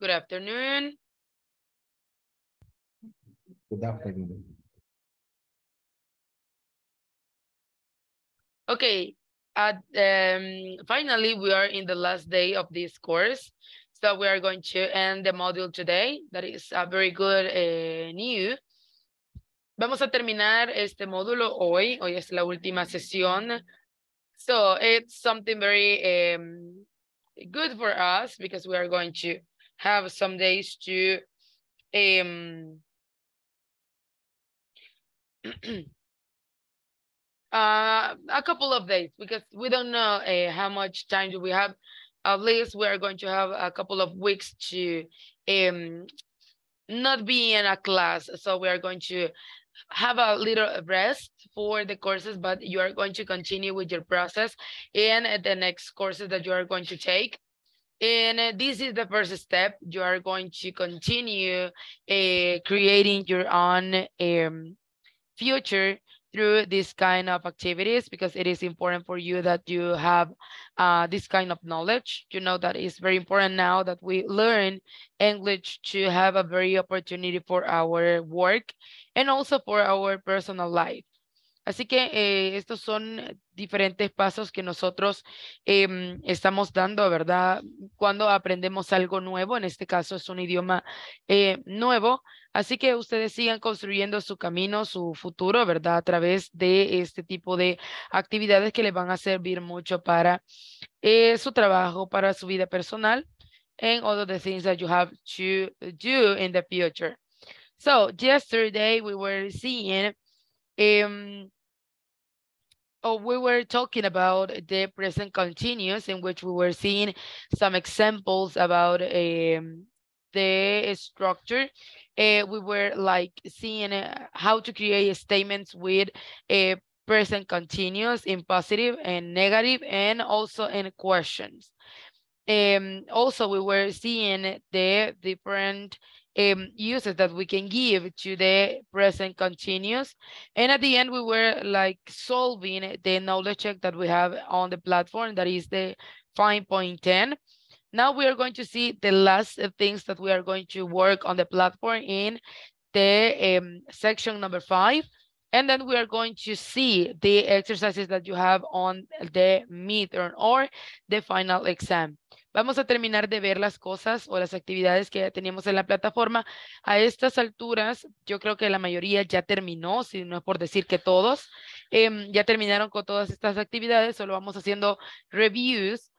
Good afternoon. Good afternoon. Okay, at um, finally we are in the last day of this course. So we are going to end the module today. That is a very good uh, news. Vamos a terminar este módulo hoy. Hoy es la última sesión. So it's something very um, good for us because we are going to have some days to um, uh, a couple of days because we don't know uh, how much time do we have. At least we are going to have a couple of weeks to um, not be in a class. So we are going to have a little rest for the courses, but you are going to continue with your process in the next courses that you are going to take. And uh, this is the first step. You are going to continue uh, creating your own um, future through this kind of activities because it is important for you that you have uh, this kind of knowledge. You know that it's very important now that we learn English to have a very opportunity for our work and also for our personal life. Así que eh, estos son diferentes pasos que nosotros eh, estamos dando, ¿verdad? Cuando aprendemos algo nuevo, en este caso es un idioma eh, nuevo, así que ustedes sigan construyendo su camino, su futuro, ¿verdad? A través de este tipo de actividades que les van a servir mucho para eh, su trabajo, para su vida personal, and all the things that you have to do in the future. So yesterday we were seeing um, oh, we were talking about the present continuous in which we were seeing some examples about um, the structure. Uh, we were like seeing uh, how to create statements with a present continuous in positive and negative and also in questions. Um, also, we were seeing the different um, uses that we can give to the present continuous. And at the end, we were like solving the knowledge check that we have on the platform, that is the 5.10. Now we are going to see the last things that we are going to work on the platform in the um, section number five. And then we are going to see the exercises that you have on the midterm or the final exam. Vamos a terminar de ver las cosas o las actividades que teníamos en la plataforma. A estas alturas, yo creo que la mayoría ya terminó, si no es por decir que todos, eh, ya terminaron con todas estas actividades, solo vamos haciendo reviews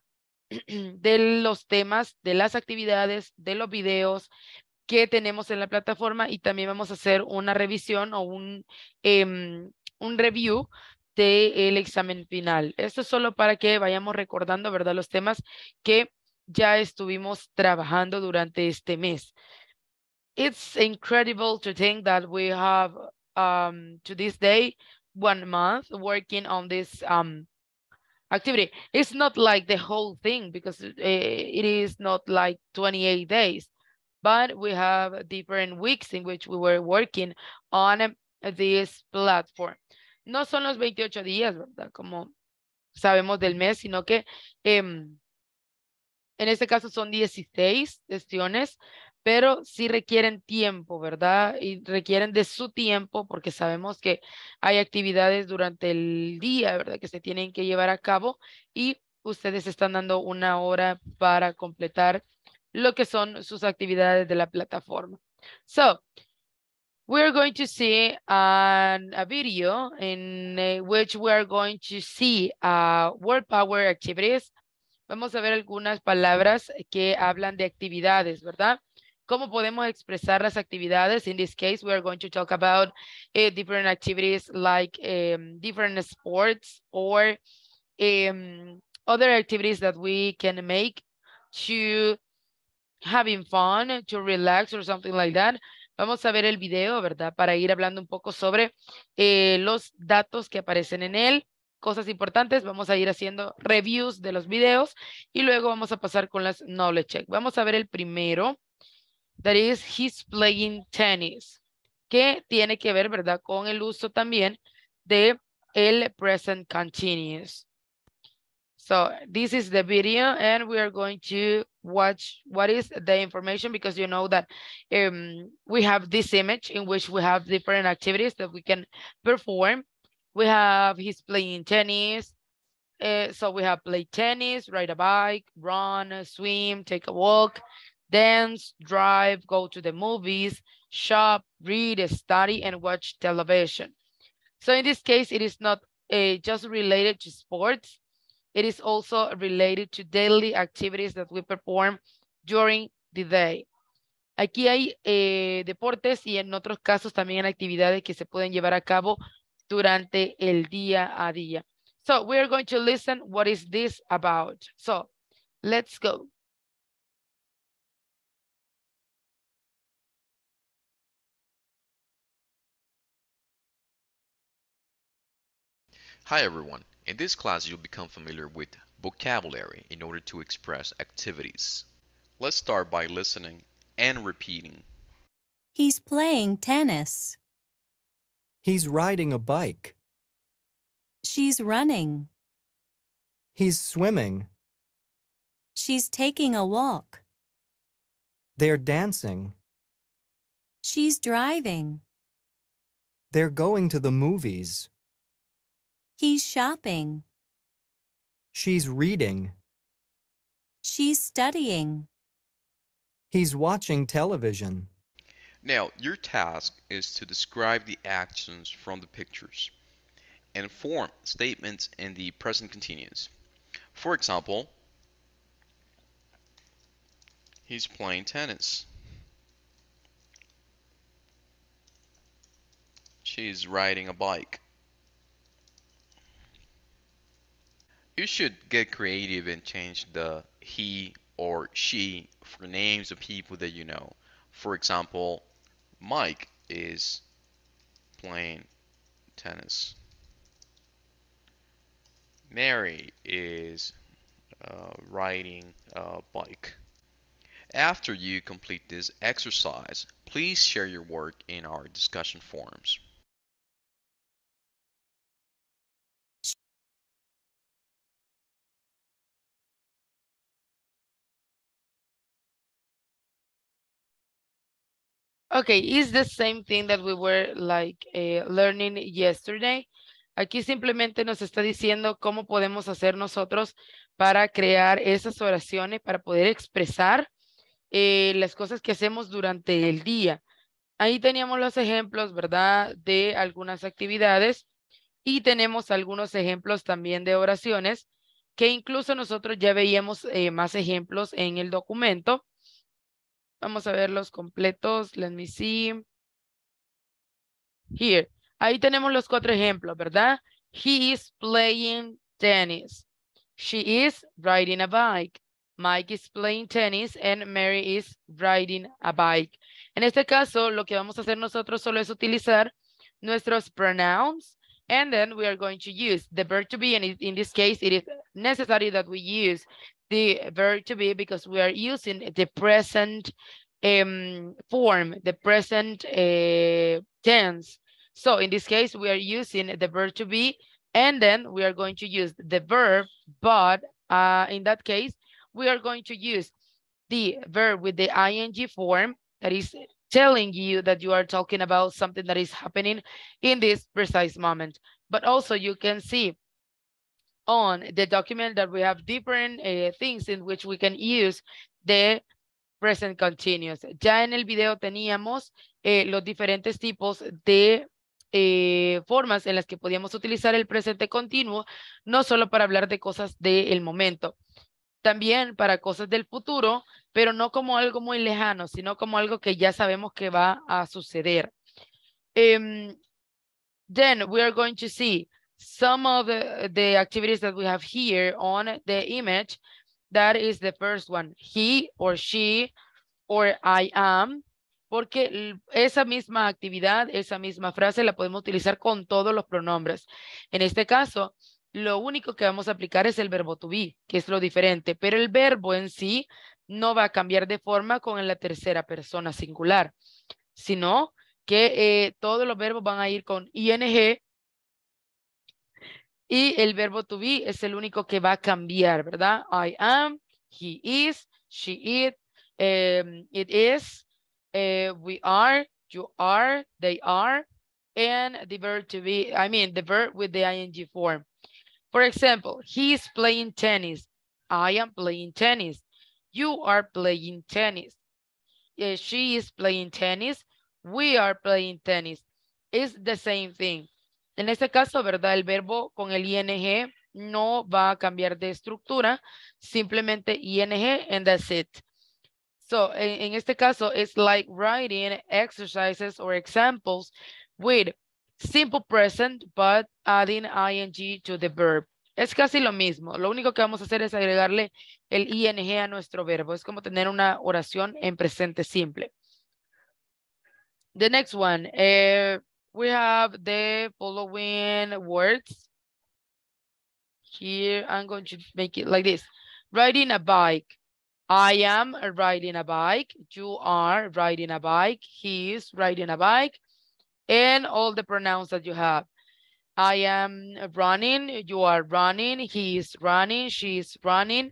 de los temas, de las actividades, de los videos que tenemos en la plataforma y también vamos a hacer una revisión o un, eh, un review del examen final. Esto es solo para que vayamos recordando, ¿verdad? Los temas que ya estuvimos trabajando durante este mes. It's incredible to think that we have um, to this day one month working on this um, activity. It's not like the whole thing because uh, it is not like 28 days, but we have different weeks in which we were working on this platform. No son los 28 días, ¿verdad? Como sabemos del mes, sino que um, En este caso son 16 sesiones, pero sí requieren tiempo, ¿verdad? Y requieren de su tiempo porque sabemos que hay actividades durante el día, ¿verdad? Que se tienen que llevar a cabo y ustedes están dando una hora para completar lo que son sus actividades de la plataforma. So, we're going to see an, a video in uh, which we are going to see uh, word power activities Vamos a ver algunas palabras que hablan de actividades, ¿verdad? ¿Cómo podemos expresar las actividades? In this case, we are going to talk about uh, different activities like um, different sports or um, other activities that we can make to having fun, to relax or something like that. Vamos a ver el video, ¿verdad? Para ir hablando un poco sobre eh, los datos que aparecen en él cosas importantes, vamos a ir haciendo reviews de los videos y luego vamos a pasar con las knowledge check. Vamos a ver el primero, that is he's playing tennis, que tiene que ver, ¿verdad? Con el uso también de el present continuous. So this is the video and we are going to watch what is the information because you know that um, we have this image in which we have different activities that we can perform. We have he's playing tennis. Uh, so we have play tennis, ride a bike, run, swim, take a walk, dance, drive, go to the movies, shop, read, study, and watch television. So in this case, it is not uh, just related to sports. It is also related to daily activities that we perform during the day. Aquí hay eh, deportes y en otros casos también actividades que se pueden llevar a cabo durante el día a día. So we're going to listen what is this about. So let's go. Hi everyone. In this class you'll become familiar with vocabulary in order to express activities. Let's start by listening and repeating. He's playing tennis. He's riding a bike. She's running. He's swimming. She's taking a walk. They're dancing. She's driving. They're going to the movies. He's shopping. She's reading. She's studying. He's watching television. Now, your task is to describe the actions from the pictures and form statements in the present continuous. For example, he's playing tennis. She's riding a bike. You should get creative and change the he or she for names of people that you know. For example, Mike is playing tennis. Mary is uh, riding a bike. After you complete this exercise, please share your work in our discussion forums. Okay, it's the same thing that we were like uh, learning yesterday. Aquí simplemente nos está diciendo cómo podemos hacer nosotros para crear esas oraciones, para poder expresar eh, las cosas que hacemos durante el día. Ahí teníamos los ejemplos, ¿verdad? De algunas actividades y tenemos algunos ejemplos también de oraciones que incluso nosotros ya veíamos eh, más ejemplos en el documento. Vamos a ver los completos. Let me see. Here. Ahí tenemos los cuatro ejemplos, ¿verdad? He is playing tennis. She is riding a bike. Mike is playing tennis and Mary is riding a bike. En este caso, lo que vamos a hacer nosotros solo es utilizar nuestros pronouns and then we are going to use the verb to be and in this case it is necessary that we use the verb to be because we are using the present um, form, the present uh, tense. So in this case, we are using the verb to be, and then we are going to use the verb, but uh, in that case, we are going to use the verb with the ing form that is telling you that you are talking about something that is happening in this precise moment. But also you can see on the document that we have different uh, things in which we can use the present continuous. Ya en el video teníamos eh, los diferentes tipos de eh, formas en las que podíamos utilizar el presente continuo, no solo para hablar de cosas del momento, también para cosas del futuro, pero no como algo muy lejano, sino como algo que ya sabemos que va a suceder. Um, then we are going to see some of the, activities that we have here on the image. That is the first one. He or she or I am. Porque esa misma actividad, esa misma frase la podemos utilizar con todos los pronombres. En este caso, lo único que vamos a aplicar es el verbo to be, que es lo diferente, pero el verbo en sí no va a cambiar de forma con la tercera persona singular, sino que eh, todos los verbos van a ir con ing Y el verbo to be es el único que va a cambiar, ¿verdad? I am, he is, she is, um, it is, uh, we are, you are, they are, and the verb to be, I mean, the verb with the ing form. For example, he is playing tennis. I am playing tennis. You are playing tennis. Uh, she is playing tennis. We are playing tennis. It's the same thing. En este caso, ¿verdad? El verbo con el ing no va a cambiar de estructura, simplemente ing and that's it. So, en, este caso, it's like writing exercises or examples with simple present, but adding ing to the verb. Es casi lo mismo. Lo único que vamos a hacer es agregarle el ing a nuestro verbo. Es como tener una oración en presente simple. The next one. Uh, we have the following words. Here, I'm going to make it like this. Riding a bike. I am riding a bike. You are riding a bike. He is riding a bike. And all the pronouns that you have. I am running. You are running. He is running. She is running.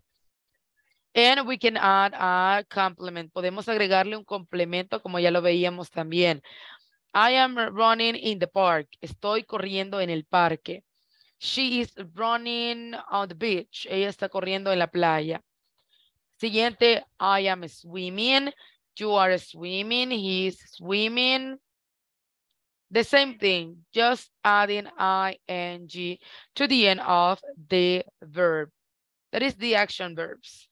And we can add a complement. Podemos agregarle un complemento como ya lo veíamos también. I am running in the park. Estoy corriendo en el parque. She is running on the beach. Ella está corriendo en la playa. Siguiente, I am swimming. You are swimming. He is swimming. The same thing, just adding ing to the end of the verb. That is the action verbs.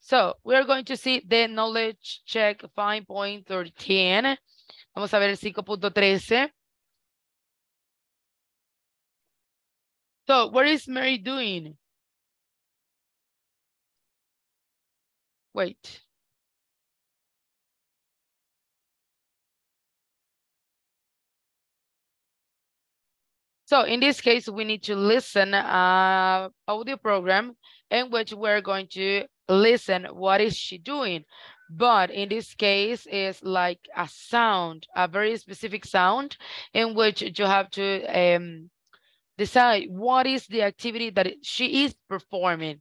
So we are going to see the knowledge check 5.13. Vamos a ver el 5.13. So what is Mary doing? Wait. So in this case, we need to listen a audio program in which we're going to listen what is she doing. But in this case, it's like a sound, a very specific sound in which you have to um, decide what is the activity that she is performing.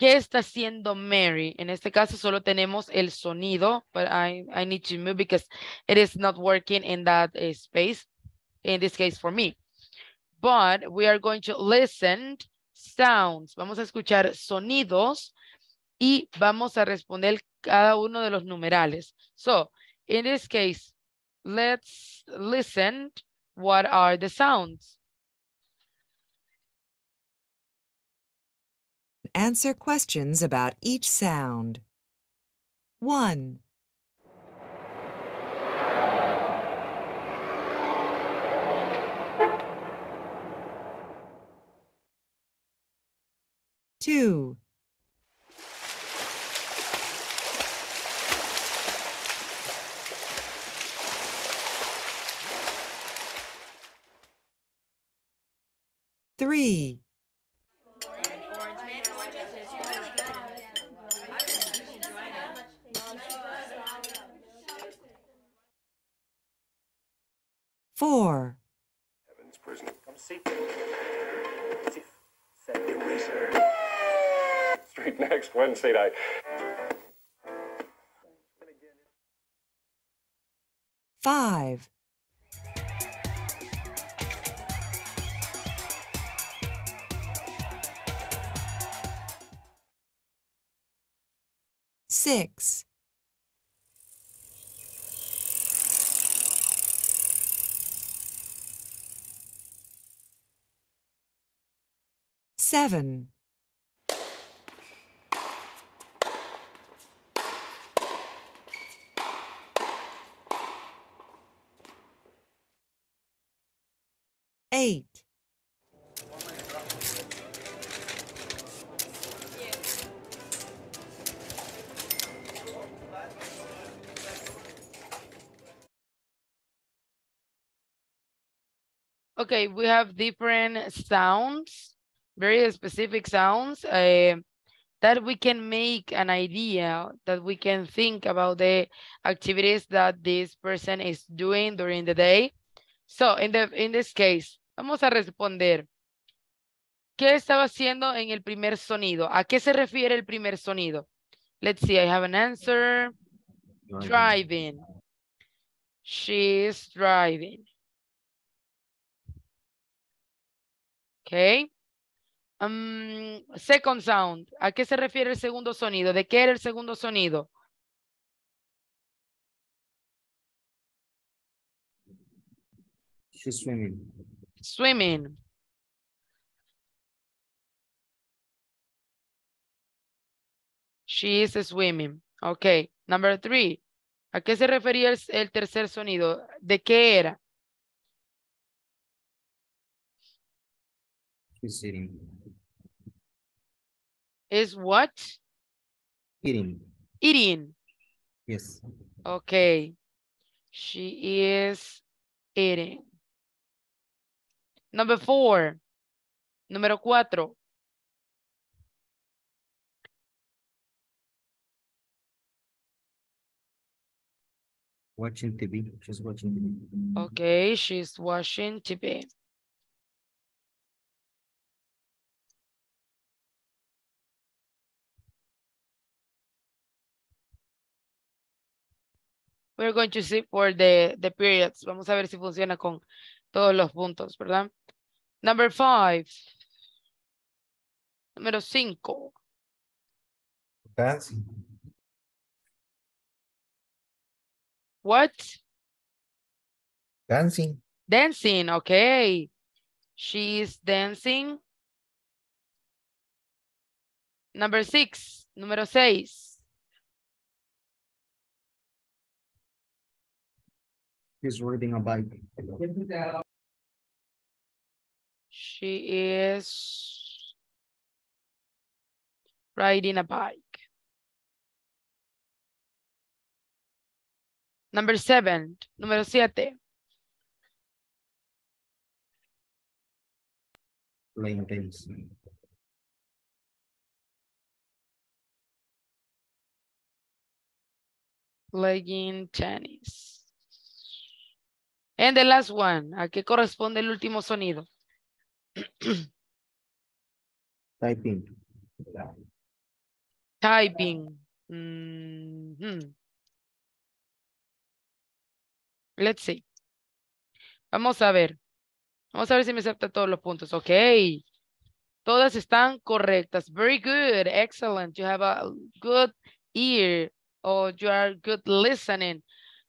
¿Qué está haciendo Mary? En este caso solo tenemos el sonido, but I, I need to move because it is not working in that uh, space, in this case for me. But we are going to listen sounds. Vamos a escuchar sonidos y vamos a responder cada uno de los numerales. So, in this case, let's listen what are the sounds. Answer questions about each sound. 1. Two. Three. Four. Evans Prison. Come see. see. Set the racer. Street next Wednesday night. Five. Six. Seven. Eight. Okay, we have different sounds, very specific sounds uh, that we can make an idea, that we can think about the activities that this person is doing during the day. So in, the, in this case, vamos a responder. ¿Qué estaba haciendo en el primer sonido? ¿A qué se refiere el primer sonido? Let's see, I have an answer. Driving. She's driving. Okay. Um, second sound. ¿A qué se refiere el segundo sonido? ¿De qué era el segundo sonido? She's swimming. Swimming. She is swimming. Okay. Number three. ¿A qué se refería el, el tercer sonido? ¿De qué era? She's sitting. Is what? Eating. Eating. Yes. Okay. She is eating. Number four. Número cuatro. Watching TV. She's watching TV. Okay, she's watching TV. We're going to see for the, the periods. Vamos a ver si funciona con todos los puntos, ¿verdad? Number five. Número cinco. Dancing. What? Dancing. Dancing, okay. She's dancing. Number six, número seis. She's riding a bike. She is riding a bike. Number seven, número siete. Playing tennis. Playing tennis. And the last one, ¿a qué corresponde el último sonido? Typing. Typing. Mhm. Let's see. Vamos a ver. Vamos a ver si me acepta todos los puntos. Ok. Todas están correctas. Very good. Excellent. You have a good ear. Or you are good listening.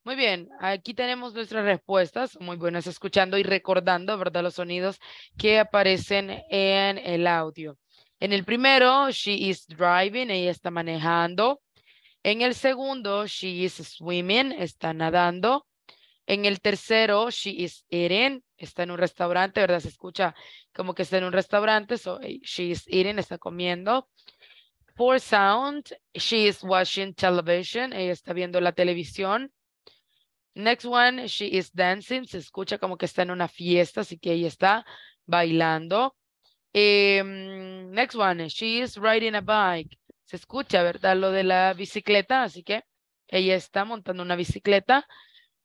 Muy bien. Aquí tenemos nuestras respuestas. Muy buenas escuchando y recordando, ¿verdad? Los sonidos que aparecen en el audio. En el primero, she is driving. Ella está manejando. En el segundo, she is swimming. Está nadando. En el tercero, she is eating, está en un restaurante, ¿verdad? Se escucha como que está en un restaurante, so eh, she is eating, está comiendo. Fourth sound, she is watching television, ella está viendo la televisión. Next one, she is dancing, se escucha como que está en una fiesta, así que ella está bailando. Em, next one, she is riding a bike, se escucha, ¿verdad? Lo de la bicicleta, así que ella está montando una bicicleta.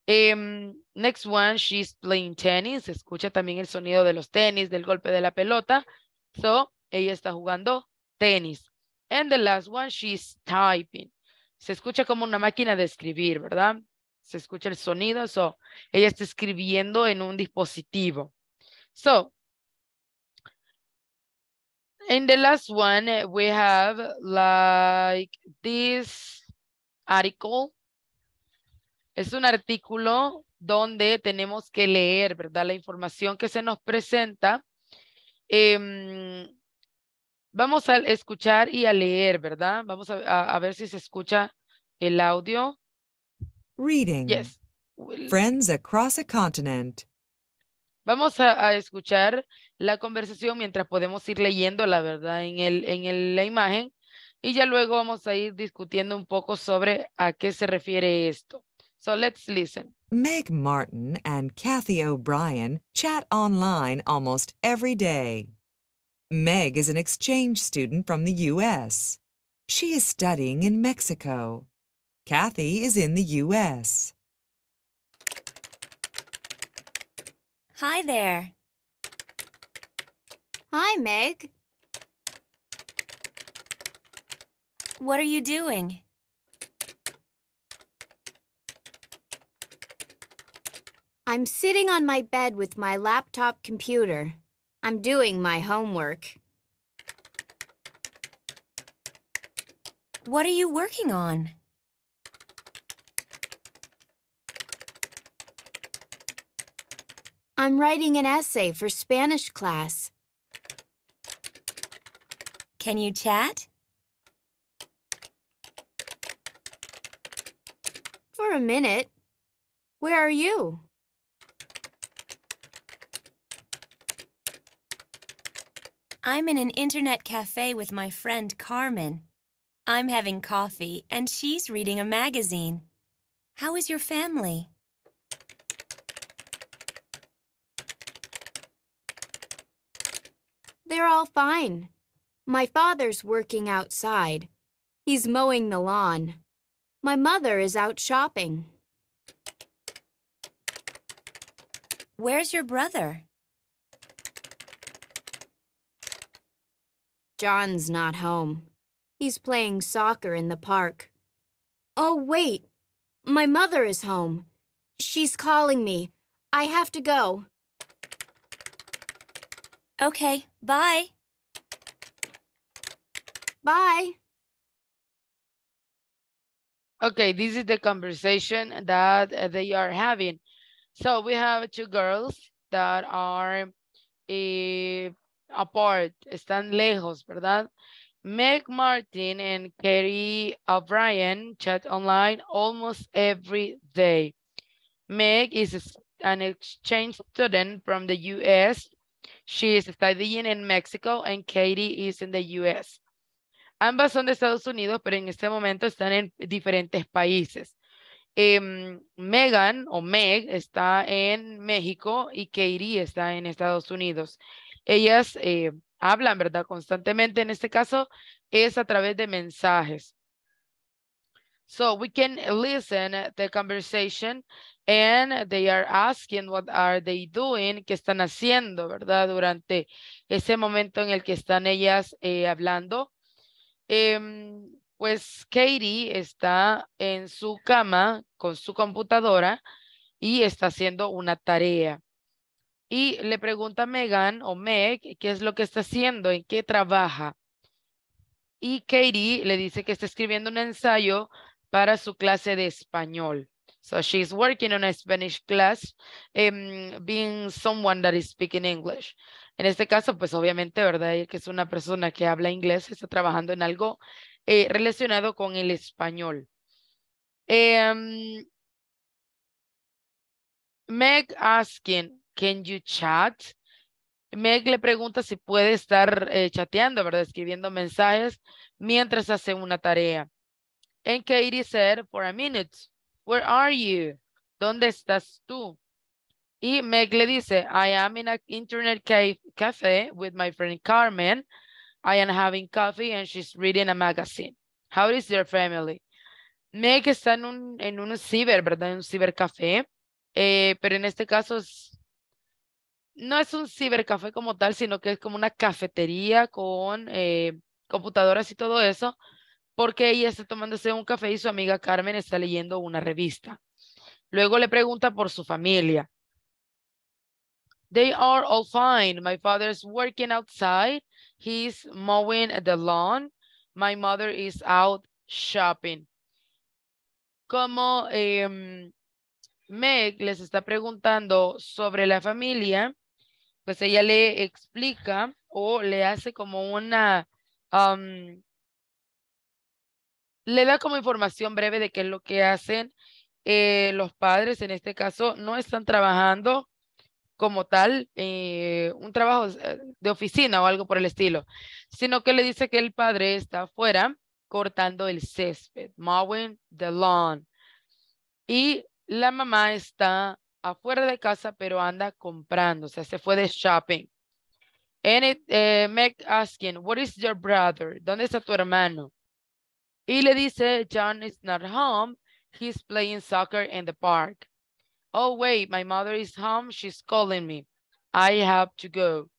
Em, next one, she's playing tennis. Se escucha también el sonido de los tenis, del golpe de la pelota. So, ella está jugando tenis. And the last one, she's typing. Se escucha como una máquina de escribir, ¿verdad? Se escucha el sonido. So, ella está escribiendo en un dispositivo. So, in the last one, eh, we have like this article. Es un artículo donde tenemos que leer, ¿verdad? La información que se nos presenta. Em, vamos a escuchar y a leer, ¿verdad? Vamos a, a- a ver si se escucha el audio. Reading. Yes. Friends across a continent. Vamos a, a escuchar la conversación mientras podemos ir leyendo, la verdad, en, el, en el- la imagen. Y ya luego vamos a ir discutiendo un poco sobre a qué se refiere esto. So let's listen. Meg Martin and Kathy O'Brien chat online almost every day. Meg is an exchange student from the U.S. She is studying in Mexico. Kathy is in the U.S. Hi there. Hi, Meg. What are you doing? I'm sitting on my bed with my laptop computer. I'm doing my homework. What are you working on? I'm writing an essay for Spanish class. Can you chat? For a minute. Where are you? I'm in an internet cafe with my friend Carmen. I'm having coffee and she's reading a magazine. How is your family? They're all fine. My father's working outside. He's mowing the lawn. My mother is out shopping. Where's your brother? John's not home. He's playing soccer in the park. Oh, wait. My mother is home. She's calling me. I have to go. Okay, bye. Bye. Okay, this is the conversation that uh, they are having. So we have two girls that are eh, apart, están lejos, ¿verdad? Meg Martin and Katie O'Brien chat online almost every day. Meg is an exchange student from the US. She is studying in Mexico and Katie is in the US. Ambas son de Estados Unidos, pero en este momento están en diferentes países. Em, Megan o Meg está en México y Katie está en Estados Unidos. Ellas eh, hablan, ¿verdad? Constantemente. En este caso es a través de mensajes. So we can listen the conversation and they are asking what are they doing, qué están haciendo, ¿verdad? Durante ese momento en el que están ellas eh, hablando. Em, pues Katie está en su cama con su computadora y está haciendo una tarea. Y le pregunta Megan o Meg qué es lo que está haciendo, en qué trabaja. Y Katie le dice que está escribiendo un ensayo para su clase de español. So she's working on a Spanish class, em, being someone that is speaking English. En este caso, pues obviamente, ¿verdad? Que es una persona que habla inglés, está trabajando en algo eh, relacionado con el español. Em, Meg asking, can you chat? Meg le pregunta si puede estar eh, chateando, ¿verdad? Escribiendo mensajes mientras hace una tarea. And Katie said, for a minute, where are you? ¿Dónde estás tú? Y Meg le dice, I am in an internet cafe with my friend Carmen. I am having coffee and she's reading a magazine. How is your family? Meg está en un, en un ciber, ¿verdad? En un cibercafé. Eh, pero en este caso es, no es un cibercafé como tal, sino que es como una cafetería con eh, computadoras y todo eso, porque ella está tomándose un café y su amiga Carmen está leyendo una revista. Luego le pregunta por su familia. They are all fine. My father's working outside. He's mowing the lawn. My mother is out shopping. Como em, Meg les está preguntando sobre la familia, pues ella le explica o le hace como una, le da como información breve de qué es lo que hacen eh, los padres, en este caso, no están trabajando como tal, eh, un trabajo eh, de oficina o algo por el estilo, sino que le dice que el padre está afuera cortando el césped, mowing the lawn. Y la mamá está afuera de casa, pero anda comprando, o sea, se fue de shopping. And it, eh, Meg asking, what is your brother? ¿Dónde está tu hermano? Y le dice, John is not home. He's playing soccer in the park. Oh, wait, my mother is home. She's calling me. I have to go.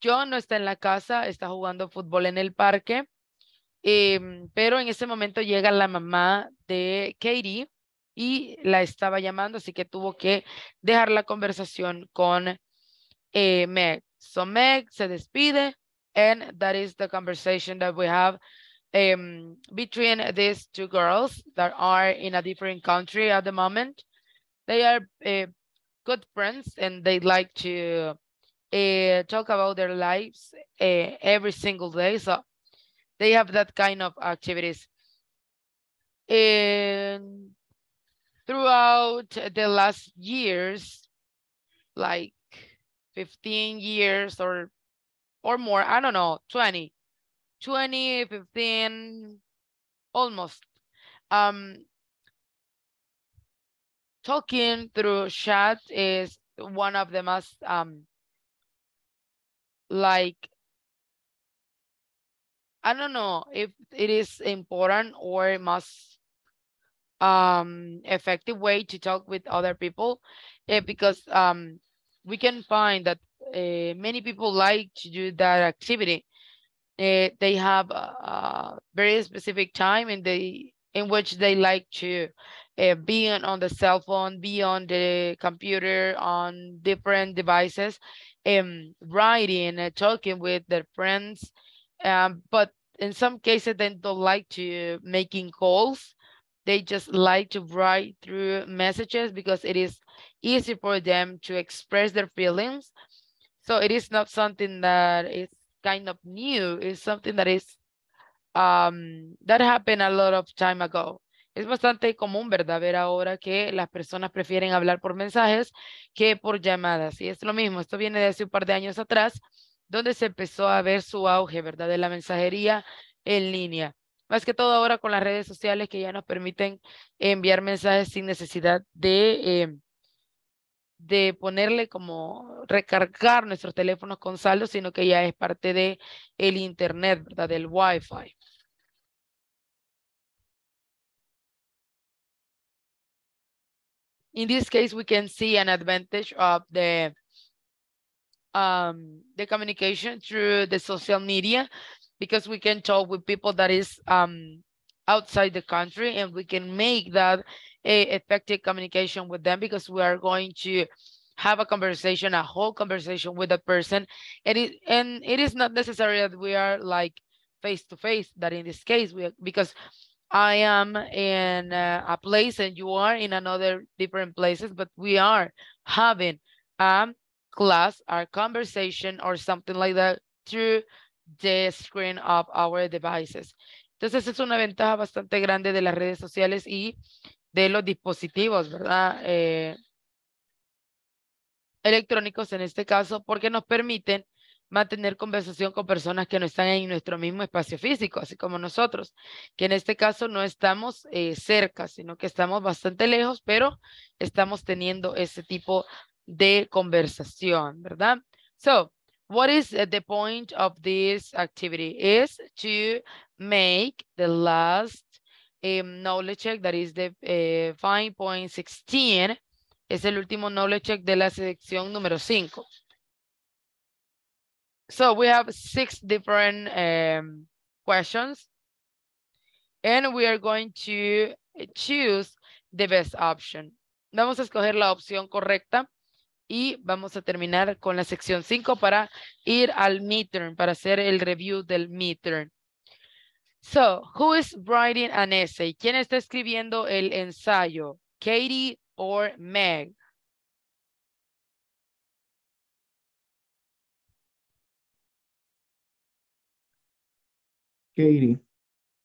John no está en la casa, está jugando fútbol en el parque. em, pero en ese momento llega la mamá de Katie y la estaba llamando, así que tuvo que dejar la conversación con eh, Meg. So Meg se despide and that is the conversation that we have um, between these two girls that are in a different country at the moment. They are uh, good friends and they like to uh, talk about their lives uh, every single day. So they have that kind of activities. And throughout the last years, like 15 years or or more, I don't know, 20, 20, 15, almost. Um, talking through chat is one of the most um like I don't know if it is important or most um effective way to talk with other people eh, because um we can find that uh, many people like to do that activity uh, they have a, a very specific time in the in which they like to uh, be on, on the cell phone be on the computer on different devices um writing uh, talking with their friends. Um but in some cases they don't like to making calls. They just like to write through messages because it is easy for them to express their feelings. So it is not something that is kind of new it's something that is um that happened a lot of time ago es bastante común, ¿verdad? Ver ahora que las personas prefieren hablar por mensajes que por llamadas. Y es lo mismo, esto viene de hace un par de años atrás, donde se empezó a ver su auge, ¿verdad? De la mensajería en línea. Más que todo ahora con las redes sociales que ya nos permiten enviar mensajes sin necesidad de, eh, de ponerle como recargar nuestros teléfonos con saldo, sino que ya es parte de el internet, ¿verdad? Del Wi-Fi. in this case, we can see an advantage of the um, the communication through the social media because we can talk with people that is um, outside the country and we can make that a effective communication with them because we are going to have a conversation, a whole conversation with a person. And it, and it is not necessary that we are like face to face, that in this case, we because I am in a place and you are in another different places, but we are having a class, our conversation or something like that through the screen of our devices. Entonces es una ventaja bastante grande de las redes sociales y de los dispositivos, ¿verdad? Eh, electrónicos en este caso, porque nos permiten mantener conversación con personas que no están en nuestro mismo espacio físico, así como nosotros, que en este caso no estamos eh, cerca, sino que estamos bastante lejos, pero estamos teniendo ese tipo de conversación, ¿verdad? So, what is the point of this activity? Is to make the last um, knowledge check, that is the uh, 5.16, es el último knowledge check de la sección número 5. So we have six different um, questions and we are going to choose the best option. Vamos a escoger la opción correcta y vamos a terminar con la sección 5 para ir al midterm, para hacer el review del midterm. So, who is writing an essay? ¿Quién está escribiendo el ensayo? Katie or Meg? Katie.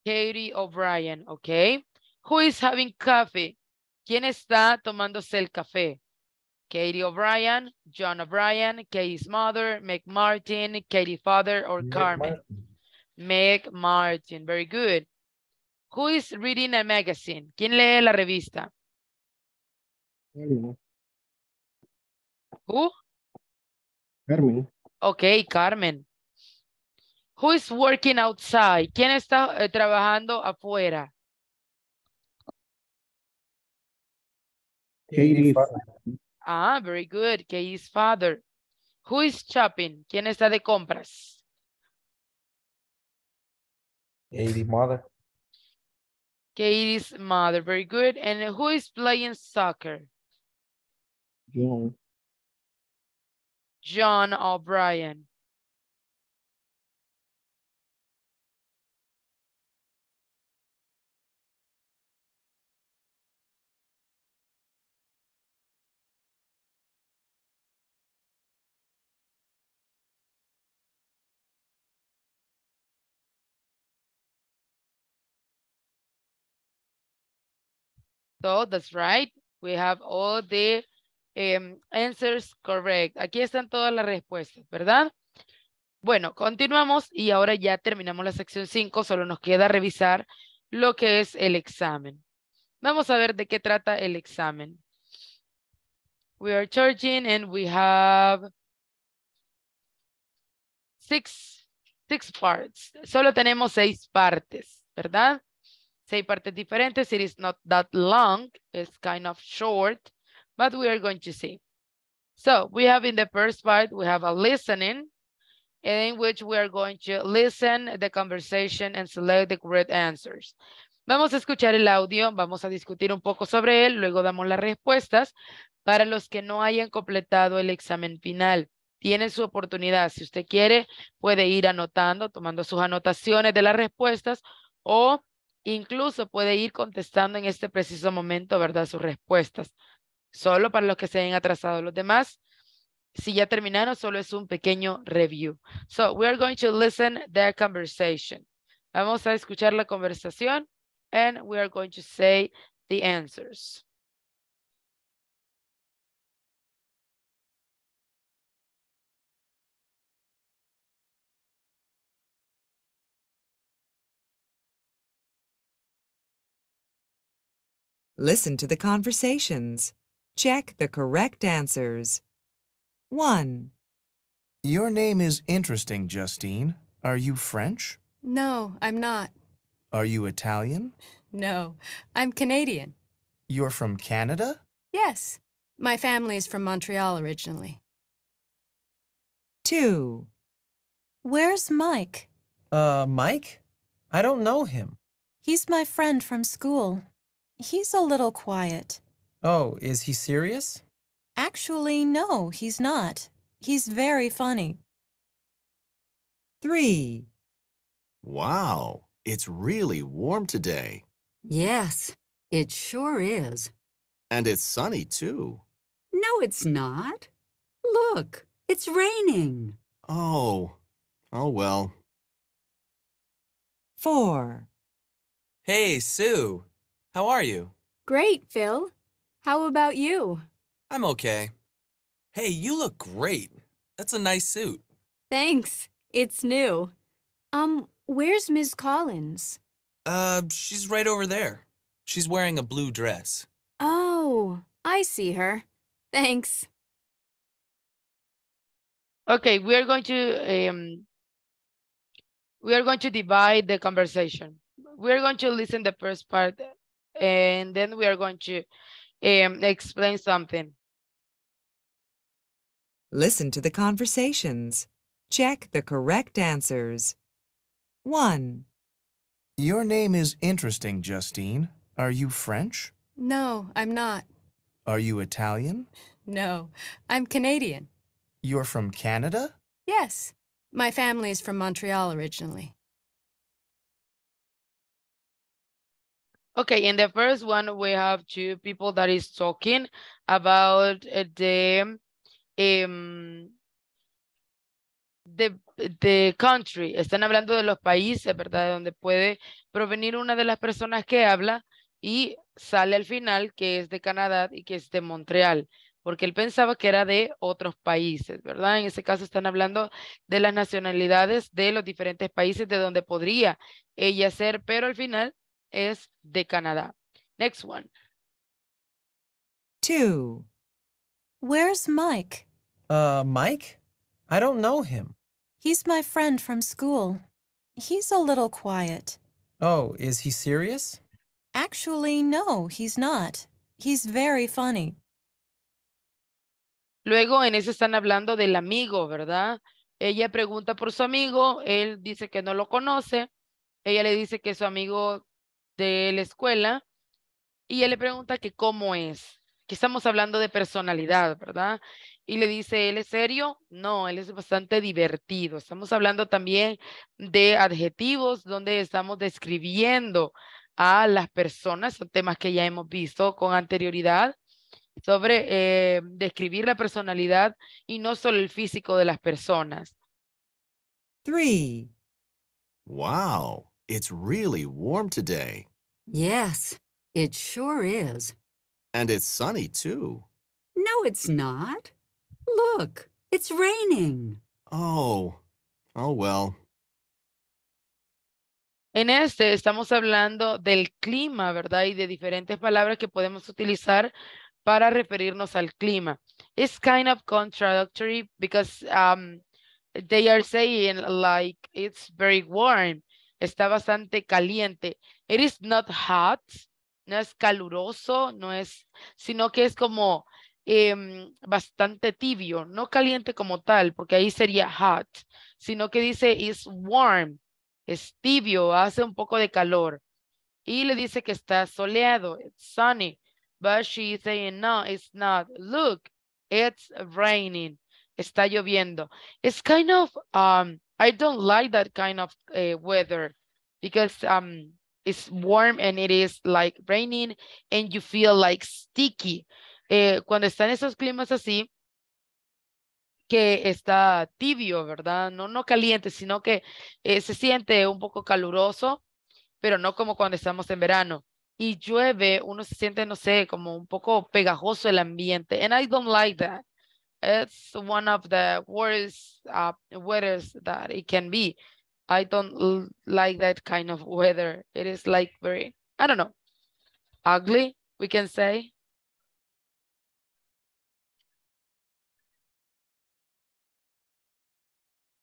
Katie O'Brien, okay. Who is having coffee? ¿Quién está tomándose el café? Katie O'Brien, John O'Brien, Katie's mother, Meg Martin, Katie father, or Meg Carmen? Martin. Meg Martin, very good. Who is reading a magazine? ¿Quién lee la revista? Carmen. Who? Carmen. Okay, Carmen. Who is working outside? ¿Quién está eh, trabajando afuera? Katie. Ah, very good. Katie's father. Who is shopping? ¿Quién está de compras? Eighty mother. Katie's mother, very good. And who is playing soccer? John. John O'Brien. So that's right. We have all the em, answers correct. Aquí están todas las respuestas, ¿verdad? Bueno, continuamos y ahora ya terminamos la sección 5. Solo nos queda revisar lo que es el examen. Vamos a ver de qué trata el examen. We are charging and we have six, six parts. Solo tenemos seis partes, ¿verdad? Seis partes diferentes. It is not that long. It's kind of short, but we are going to see. So we have in the first part, we have a listening in which we are going to listen the conversation and select the correct answers. Vamos a escuchar el audio, vamos a discutir un poco sobre él, luego damos las respuestas para los que no hayan completado el examen final. Tiene su oportunidad. Si usted quiere, puede ir anotando, tomando sus anotaciones de las respuestas o incluso puede ir contestando en este preciso momento, ¿verdad? Sus respuestas. Solo para los que se hayan atrasado los demás. Si ya terminaron, solo es un pequeño review. So, we are going to listen the conversation. Vamos a escuchar la conversación and we are going to say the answers. Listen to the conversations. Check the correct answers. 1, Your name is interesting, Justine. Are you French? No, I'm not. Are you Italian? No, I'm Canadian. You're from Canada? Yes, my family is from Montreal originally. 2, Where's Mike? Uh, Mike? I don't know him. He's my friend from school. He's a little quiet. Oh, is he serious? Actually, no, he's not. He's very funny. 3, Wow, it's really warm today. Yes, it sure is. And it's sunny too. No, it's not. Look, it's raining. Oh, oh well. 4, Hey, Sue. How are you? Great, Phil. How about you? I'm okay. Hey, you look great. That's a nice suit. Thanks. It's new. Um, where's Ms. Collins? Uh, she's right over there. She's wearing a blue dress. Oh, I see her. Thanks. Okay, we are going to um, we are going to divide the conversation. We are going to listen the first part, and then we are going to um, explain something. Listen to the conversations. Check the correct answers. 1, Your name is interesting, Justine. Are you French? No, I'm not. Are you Italian? No, I'm Canadian. You're from Canada? Yes, my family is from Montreal originally. Okay, in the first one, we have two people that is talking about uh, the um, the, the country. Están hablando de los países, ¿verdad? De donde puede provenir una de las personas que habla y sale al final que es de Canadá y que es de Montreal, porque él pensaba que era de otros países, ¿verdad? En ese caso están hablando de las nacionalidades de los diferentes países de donde podría ella ser, pero al final es de Canadá. Next one. 2, Where's Mike? Uh, Mike? I don't know him. He's my friend from school. He's a little quiet. Oh, is he serious? Actually, no, he's not. He's very funny. Luego en ese están hablando del amigo, ¿verdad? Ella pregunta por su amigo, él dice que no lo conoce, ella le dice que su amigo de la escuela y él le pregunta que cómo es, que estamos hablando de personalidad, ¿verdad? Y le dice, ¿él es serio? No, él es bastante divertido. Estamos hablando también de adjetivos donde estamos describiendo a las personas, son temas que ya hemos visto con anterioridad sobre eh, describir la personalidad y no solo el físico de las personas. Three. Wow, it's really warm today. Yes, it sure is. And it's sunny too. No, it's not. Look, it's raining. Oh, oh well. En este estamos hablando del clima, ¿verdad? Y de diferentes palabras que podemos utilizar para referirnos al clima. It's kind of contradictory because um, they are saying like it's very warm. Está bastante caliente. It is not hot. No es caluroso, no es, sino que es como em, bastante tibio, no caliente como tal, porque ahí sería hot, sino que dice is warm, es tibio, hace un poco de calor. Y le dice que está soleado, it's sunny. But she's saying, no, it's not. Look, it's raining. Está lloviendo. It's kind of, um, I don't like that kind of uh, weather because um, it's warm and it is like raining and you feel like sticky. Eh, cuando están esos climas así, que está tibio, ¿verdad? No, no caliente, sino que eh, se siente un poco caluroso, pero no como cuando estamos en verano. Y llueve, uno se siente, no sé, como un poco pegajoso el ambiente. And I don't like that. It's one of the worst uh, weathers that it can be. I don't like that kind of weather. It is like very, I don't know, ugly, we can say.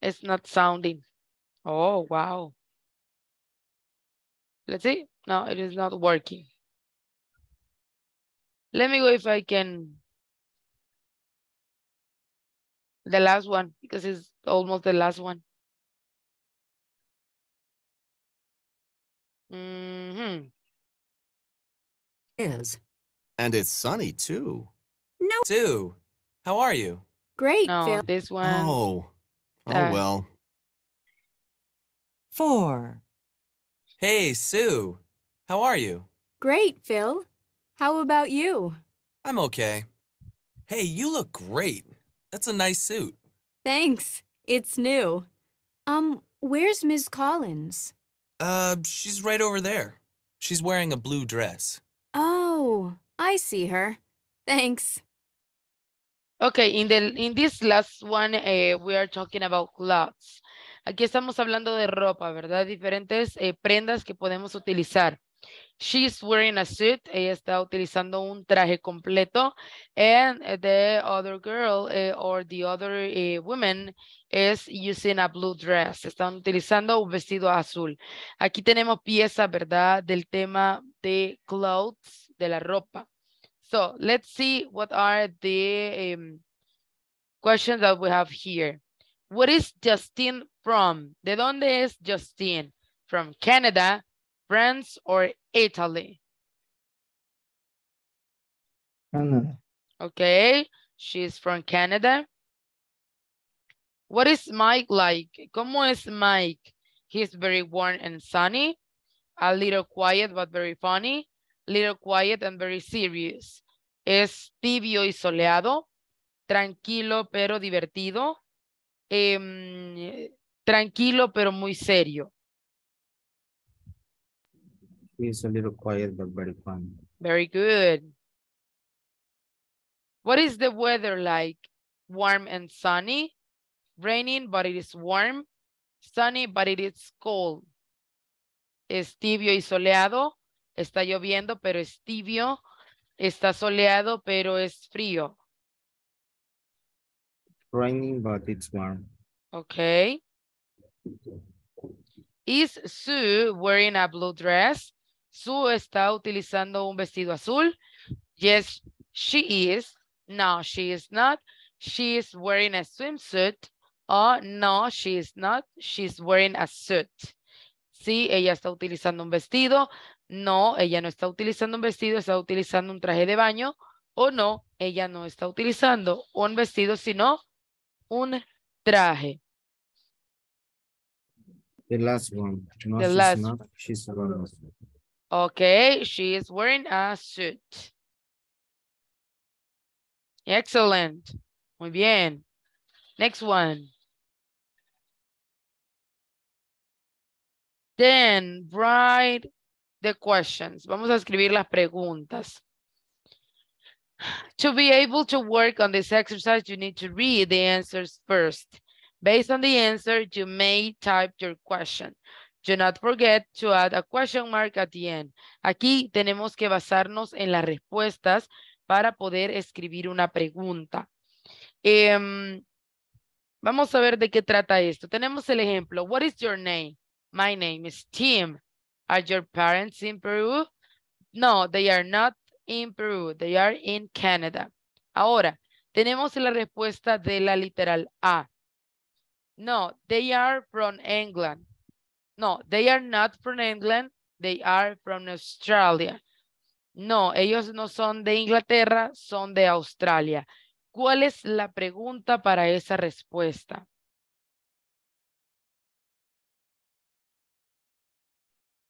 It's not sounding. Oh, wow. Let's see. No, it is not working. Let me go if I can. The last one, because it's almost the last one. Mm -hmm. Is. And it's sunny too. No. Sue, how are you? Great, No, Phil. this one. Oh, oh Uh, well. Four. Hey, Sue, how are you? Great, Phil. How about you? I'm okay. Hey, you look great. That's a nice suit. Thanks. It's new. Um, where's Ms. Collins? Uh, she's right over there. She's wearing a blue dress. Oh, I see her. Thanks. Okay, in the in this last one, eh, we are talking about clothes. Aquí estamos hablando de ropa, ¿verdad? Diferentes eh, prendas que podemos utilizar. She's wearing a suit. Ella está utilizando un traje completo. And the other girl eh, or the other eh, woman is using a blue dress. Están utilizando un vestido azul. Aquí tenemos piezas, ¿verdad? Del tema de clothes, de la ropa. So let's see what are the um, questions that we have here. What is Justin from? ¿De dónde es Justin? From Canada, France, or Italy? Canada. Okay, she's from Canada. What is Mike like? ¿Cómo es Mike? He's very warm and sunny, a little quiet but very funny, little quiet and very serious. Es tibio y soleado, tranquilo pero divertido, em, tranquilo pero muy serio. He's a little quiet but very fun. Very good. What is the weather like? Warm and sunny, raining but it is warm, sunny but it is cold. Es tibio y soleado, está lloviendo pero es tibio, está soleado pero es frío. Raining but it's warm. Okay. Is Sue wearing a blue dress? Sue está utilizando un vestido azul. Yes, she is. No, she is not. she is wearing a swimsuit. O no, she is not. She's wearing a suit. Sí, ella está utilizando un vestido. No, ella no está utilizando un vestido, está utilizando un traje de baño. O no, ella no está utilizando un vestido, sino un traje. The last one. No, The she's last not. She's wearing a suit. Okay, she is wearing a suit. Excellent. Muy bien. Next one. Then write the questions. Vamos a escribir las preguntas. To be able to work on this exercise, you need to read the answers first. Based on the answer, you may type your question. Do not forget to add a question mark at the end. Aquí tenemos que basarnos en las respuestas para poder escribir una pregunta. Em, vamos a ver de qué trata esto. Tenemos el ejemplo. What is your name? My name is Tim. Are your parents in Peru? No, they are not in Peru. They are in Canada. Ahora, tenemos la respuesta de la literal A. No, they are from England. No, they are not from England. They are from Australia. No, ellos no son de Inglaterra, son de Australia. ¿Cuál es la pregunta para esa respuesta?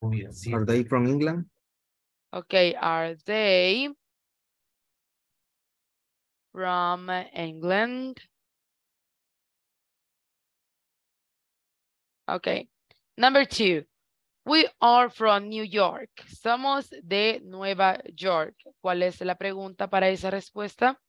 Are they from England? Okay, are they from England? Okay, number two. We are from New York. Somos de Nueva York. ¿Cuál es la pregunta para esa respuesta?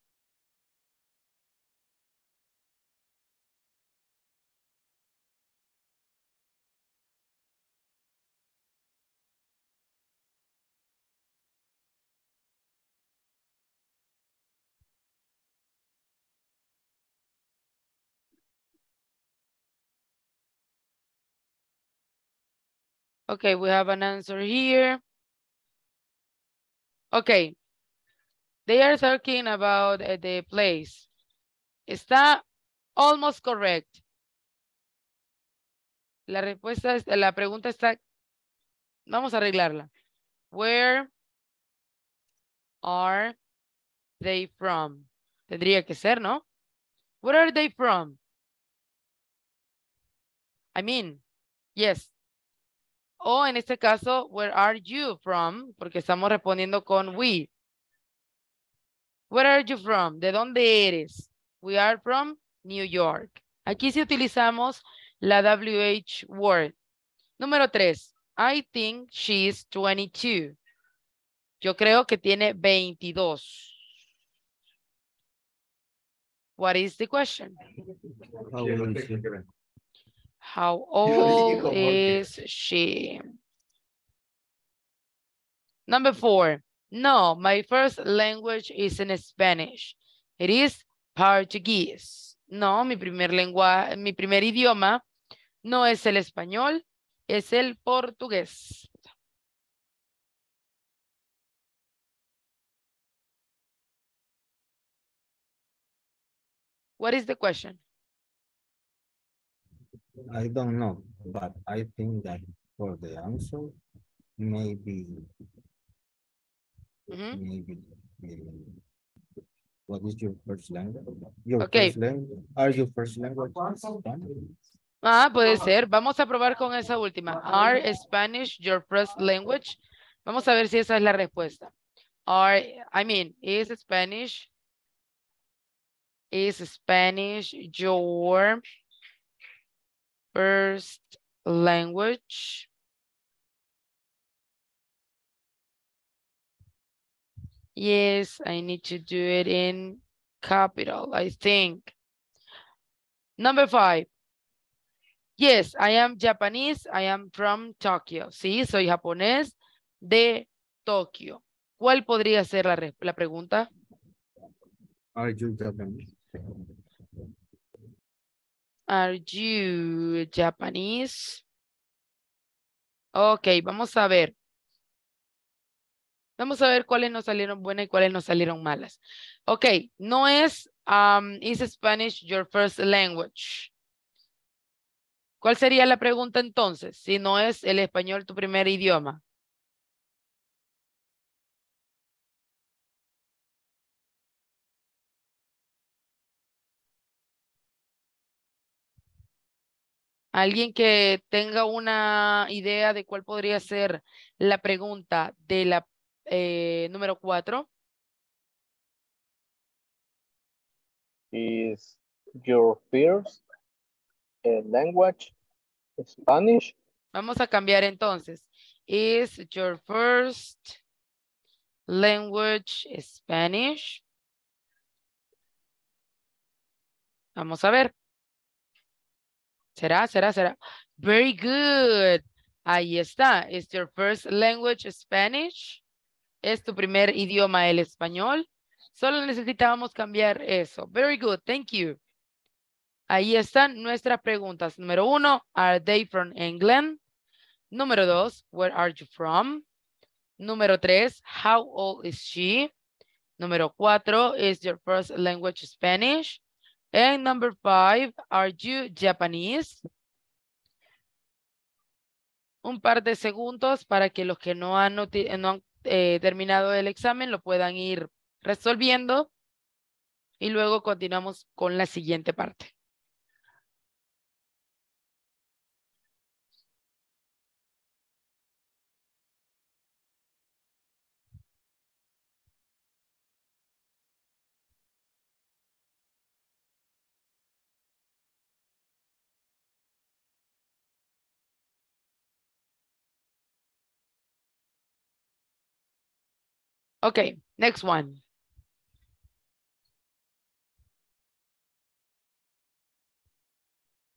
Okay, we have an answer here. Okay. They are talking about uh, the place. Está almost correct. La respuesta, es, la pregunta está, vamos a arreglarla. Where are they from? Tendría que ser, ¿no? Where are they from? I mean, yes. O en este caso, where are you from? Porque estamos respondiendo con we. Where are you from? ¿De dónde eres? We are from New York. Aquí sí utilizamos la WH word. Número tres. I think she's 22. Yo creo que tiene 22. What is the question? How old is she? How old is she? Number four. No, my first language isn't Spanish. It is Portuguese. No, mi primer lengua, mi primer idioma no es el español, es el portugués. What is the question? I don't know, but I think that for the answer, maybe, Mhm. maybe, uh, what is your first language? Your Okay. first language, are your first language? Ah, puede ser. Vamos a probar con esa última. Are Spanish your first language? Vamos a ver si esa es la respuesta. Are, I mean, is Spanish, is Spanish your first language? Yes, I need to do it in capital, I think. Number five. Yes, I am Japanese. I am from Tokyo. Sí, soy japonés de Tokio. ¿Cuál podría ser la, la pregunta? Are you Japanese? Are you Japanese? Ok, vamos a ver. Vamos a ver cuáles nos salieron buenas y cuáles nos salieron malas. Ok, no es, um, is Spanish your first language? ¿Cuál sería la pregunta entonces? Si no es el español tu primer idioma. ¿Alguien que tenga una idea de cuál podría ser la pregunta de la eh, número cuatro? Is your first uh, language Spanish? Vamos a cambiar entonces. Is your first language Spanish? Vamos a ver. ¿Será? ¿Será? ¿Será? Very good. Ahí está. Is your first language Spanish? ¿Es tu primer idioma el español? Solo necesitábamos cambiar eso. Very good. Thank you. Ahí están nuestras preguntas. Número uno, are they from England? Número dos, where are you from? Número tres, how old is she? Número cuatro, is your first language Spanish? And number five, are you Japanese? Un par de segundos para que los que no han, han eh, terminado el examen lo puedan ir resolviendo. Y luego continuamos con la siguiente parte. Okay, next one.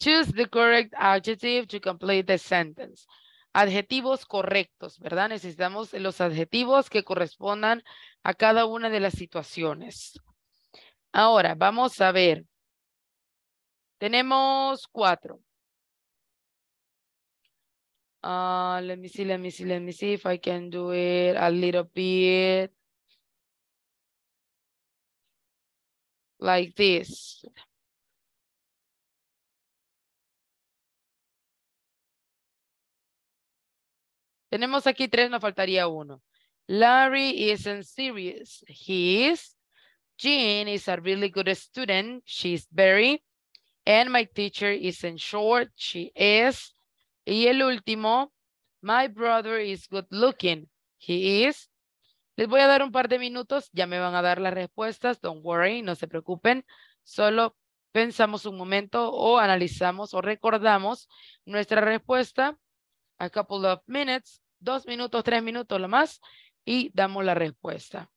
Choose the correct adjective to complete the sentence. Adjetivos correctos, ¿verdad? Necesitamos los adjetivos que correspondan a cada una de las situaciones. Ahora, vamos a ver. Tenemos cuatro. Uh, let me see, let me see, let me see if I can do it a little bit like this. Tenemos aquí tres, nos faltaría uno. Larry isn't serious. He is. Jean is a really good student. She's very. And my teacher isn't short. She is. Y el último, my brother is good looking. He is. Les voy a dar un par de minutos, ya me van a dar las respuestas. Don't worry, no se preocupen. Solo pensamos un momento o analizamos o recordamos nuestra respuesta. A couple of minutes, dos minutos, tres minutos lo más y damos la respuesta.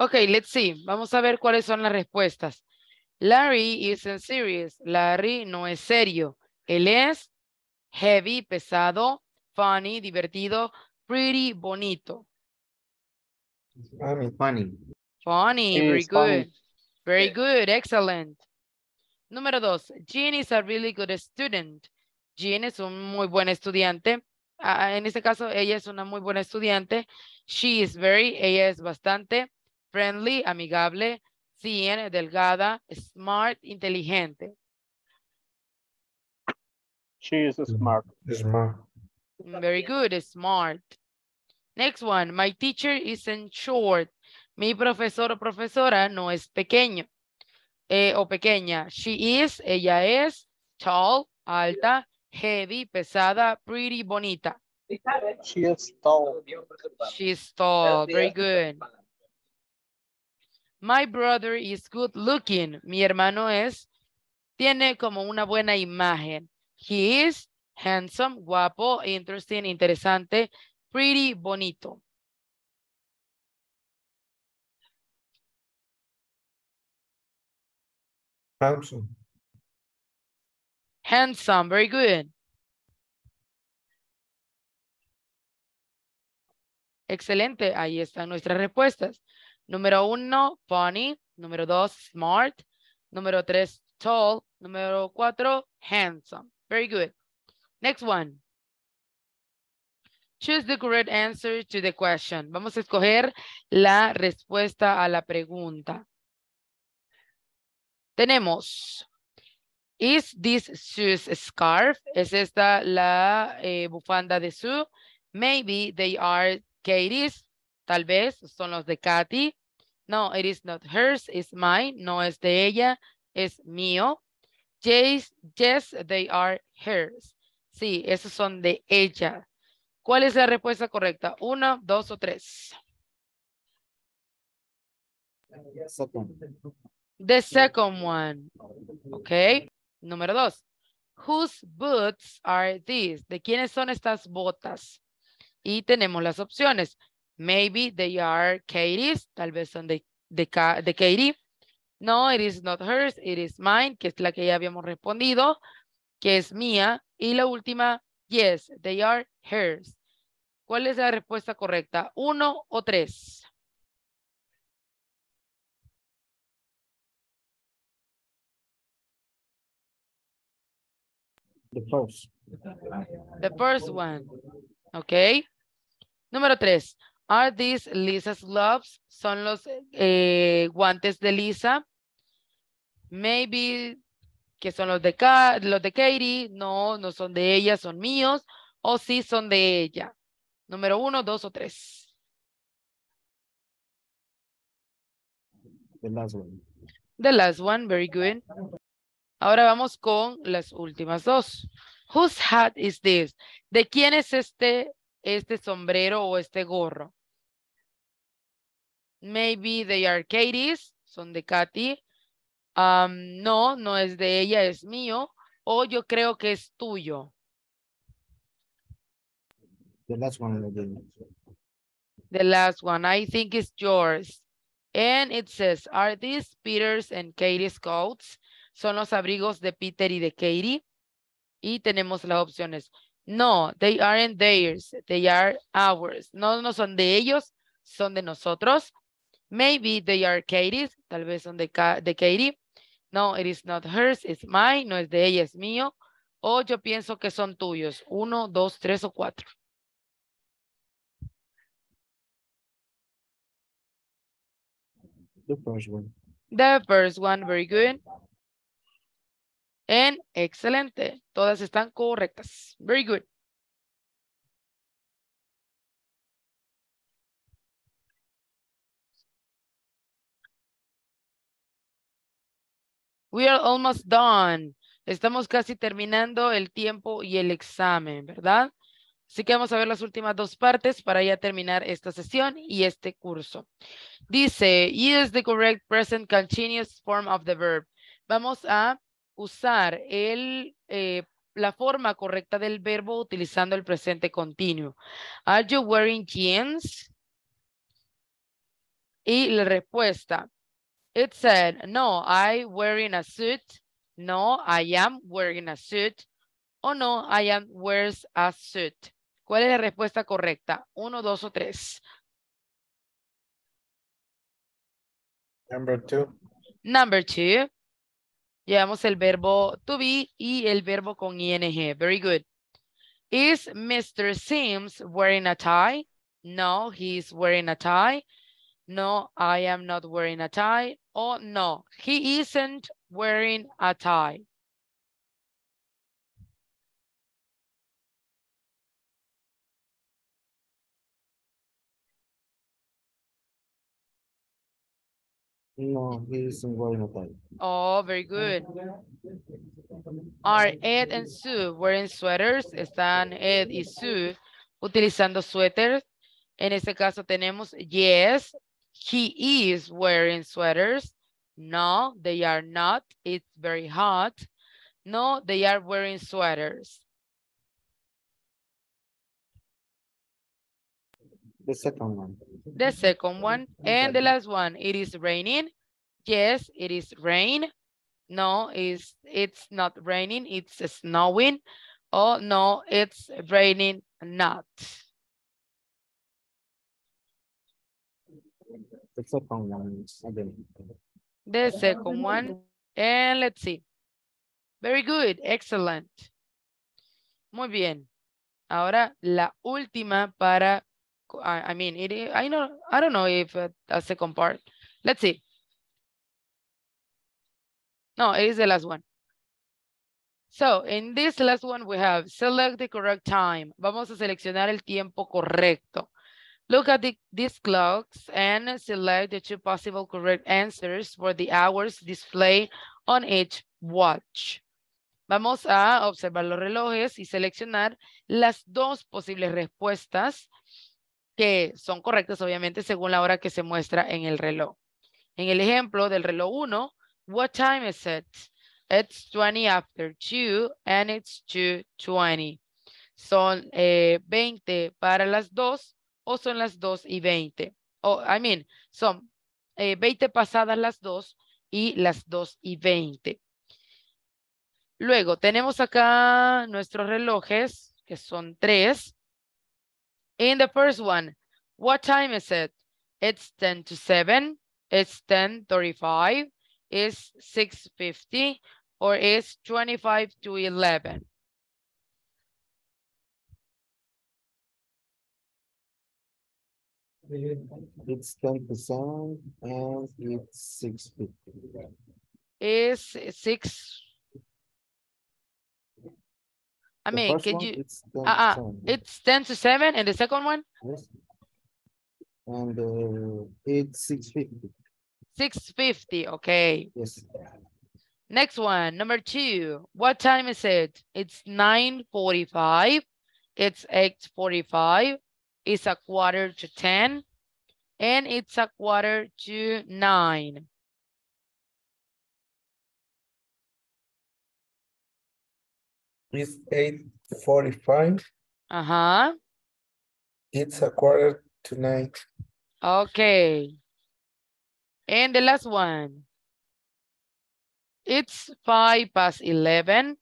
Okay, let's see. Vamos a ver cuáles son las respuestas. Larry isn't serious. Larry no es serio. Él es heavy, pesado, funny, divertido, pretty, bonito. Funny, funny. Very funny. good. Very good, excellent. Número dos, Jean is a really good student. Jean es un muy buen estudiante. Ah, en este caso, ella es una muy buena estudiante. She is very, ella es bastante friendly, amigable, thin, delgada, smart, inteligente. She is smart. Smart. Very good, smart. Next one, my teacher isn't short. Mi profesor o profesora no es pequeño eh, o pequeña. She is, ella es, tall, alta, heavy, pesada, pretty, bonita. She is tall. She is tall, very good. My brother is good looking. Mi hermano es, tiene como una buena imagen. He is handsome, guapo, interesting, interesante, pretty, bonito. Handsome. Handsome, very good. Excelente, ahí están nuestras respuestas. Número uno, funny. Número dos, smart. Número tres, tall. Número cuatro, handsome. Very good. Next one. Choose the correct answer to the question. Vamos a escoger la respuesta a la pregunta. Tenemos, is this Sue's scarf? ¿Es esta la eh, bufanda de Sue? Maybe they are Katie's. Tal vez son los de Katy. No, it is not hers, it's mine. No es de ella, es mío. Yes, yes, they are hers. Sí, esos son de ella. ¿Cuál es la respuesta correcta? ¿Uno, dos o tres? The second one. Ok. Número dos. Whose boots are these? ¿De quiénes son estas botas? Y tenemos las opciones. Maybe they are Katie's. Tal vez son de, de, de Katie. No, it is not hers. It is mine, que es la que ya habíamos respondido, que es mía. Y la última, yes, they are hers. ¿Cuál es la respuesta correcta? ¿Uno o tres? The first. The first one. Ok. Número tres. Are these Lisa's gloves? ¿Son los eh, guantes de Lisa? Maybe que son los de, Ka- los de Katie. No, no son de ella, son míos. O sí son de ella. Número uno, dos o tres. The last one. The last one, very good. Ahora vamos con las últimas dos. Whose hat is this? ¿De quién es este, este sombrero o este gorro? Maybe they are Katie's, son de Katy. Um, no, no es de ella, es mío. O yo creo que es tuyo. The last one. The last one, I think it's yours. And it says, are these Peter's and Katie's coats? Son los abrigos de Peter y de Katie. Y tenemos las opciones. No, they aren't theirs. They are ours. No, no son de ellos, son de nosotros. Maybe they are Katie's. Tal vez son de, de Katie. No, it is not hers, it's mine. No es de ella, es mío. O yo pienso que son tuyos. Uno, dos, tres o cuatro. The first one. The first one, very good. And excelente. Todas están correctas. Very good. We are almost done. Estamos casi terminando el tiempo y el examen, ¿verdad? Así que vamos a ver las últimas dos partes para ya terminar esta sesión y este curso. Dice, use the correct present continuous form of the verb. Vamos a usar el, eh, la forma correcta del verbo utilizando el presente continuo. Are you wearing jeans? Y la respuesta. It said, no, I wearing a suit. No, I am wearing a suit. O no, I am wears a suit. ¿Cuál es la respuesta correcta? Uno, dos o tres. Number two. Number two. Llevamos el verbo to be y el verbo con ing. Very good. Is Mr. Sims wearing a tie? No, he's wearing a tie. No, I am not wearing a tie. Oh, no, he isn't wearing a tie. No, he isn't wearing a tie. Oh, very good. Are Ed and Sue wearing sweaters? Están Ed y Sue utilizando suéteres. En este caso tenemos yes, he is wearing sweaters. No, they are not. It's very hot. No, they are wearing sweaters. The second one. The second one. And the last one, it is raining. Yes, it is rain. No, it's, it's not raining, it's snowing. Oh, no, it's raining not. The second one again. The second one. And let's see. Very good, excellent. Muy bien. Ahora la última para, I, I mean, it, I know, I don't know if uh, a second part. Let's see. No, it is the last one. So, in this last one, we have select the correct time. Vamos a seleccionar el tiempo correcto. Look at the, these clocks and select the two possible correct answers for the hours displayed on each watch. Vamos a observar los relojes y seleccionar las dos posibles respuestas que son correctas, obviamente, según la hora que se muestra en el reloj. En el ejemplo del reloj 1, what time is it? It's 20 after 2 and it's 2.20. Son eh, 20 para las 2 o son las 2 y 20. O, I mean, son eh, 20 pasadas las 2 y las 2 y 20. Luego tenemos acá nuestros relojes, que son tres. In the first one, what time is it? It's 10 to 7, it's 10.35, it's 6.50, or it's 25 to 11. It's ten percent and it's six fifty. Is six. I The mean, can you? it's 10 Uh, uh, it's 10 to 7, and the second one? Yes. And uh, it's six fifty. 6.50, okay. Yes. Next one, number two. What time is it? It's 9.45. It's 8.45. It's a quarter to 10. And it's a quarter to 9. It's eight forty-five. Uh-huh. It's a quarter to nine. Okay. And the last one. It's 5 past 11.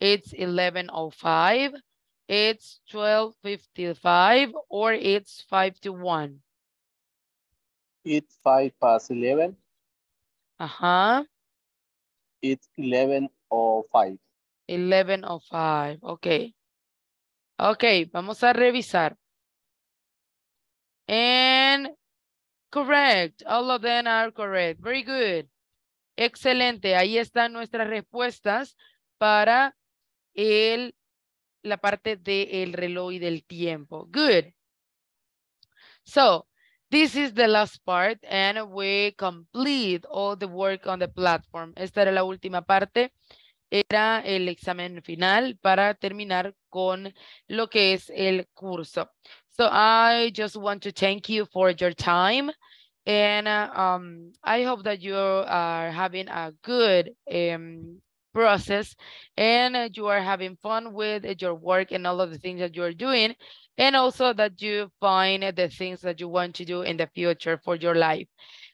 It's 11.05. It's 12.55 or it's 5 to 1. It's five past eleven. Uh-huh. It's eleven or five. 11.05. Ok. Ok, vamos a revisar. And correct. All of them are correct. Very good. Excelente. Ahí están nuestras respuestas para el, la parte del reloj y del tiempo. Good. So, this is the last part and we complete all the work on the platform. Esta era la última parte. Era el examen final para terminar con lo que es el curso. So I just want to thank you for your time. And uh, um, I hope that you are having a good um, process and uh, you are having fun with uh, your work and all of the things that you are doing and also that you find uh, the things that you want to do in the future for your life.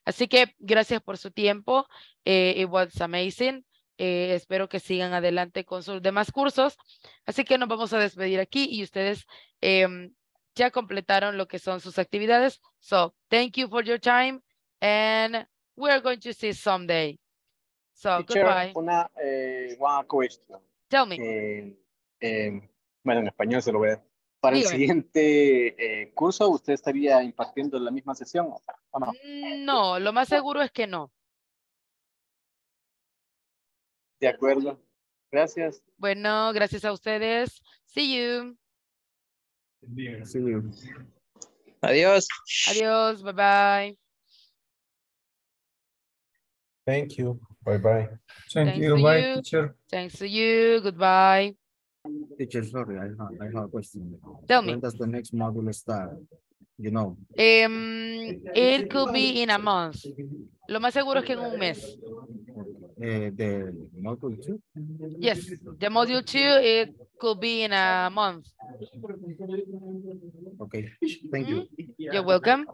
Así que gracias por su tiempo. Eh, it was amazing. Eh, espero que sigan adelante con sus demás cursos. Así que nos vamos a despedir aquí y ustedes em, ya completaron lo que son sus actividades. So, thank you for your time and we're going to see someday. So, Teacher, goodbye. una eh, one question. Tell me. Eh, eh, bueno, en español se lo voy a Para el siguiente eh, curso, ¿usted estaría impartiendo la misma sesión o no? No, lo más seguro es que no. De acuerdo. Gracias. Bueno, gracias a ustedes. See you. Adiós. Adiós. Bye bye. Thank you. Bye bye. Thanks to you. Thanks to you. Goodbye. Teacher, sorry, I have, I have a question. Tell me. When does the next module start? You know. Um, it could be in a month. Lo más seguro es que en un mes. Eh, the module two? Yes, the module two, it could be in a month. Okay, thank you. You're welcome.